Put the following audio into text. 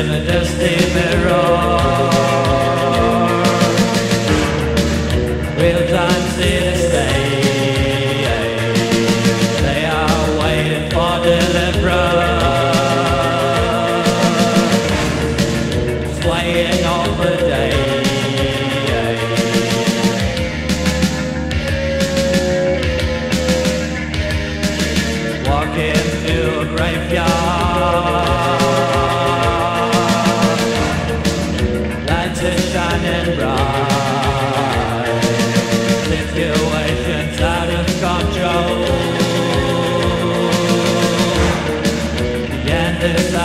in a dusty mirror. Real time's here to stay. They are waiting for deliverance. Swaying all the day.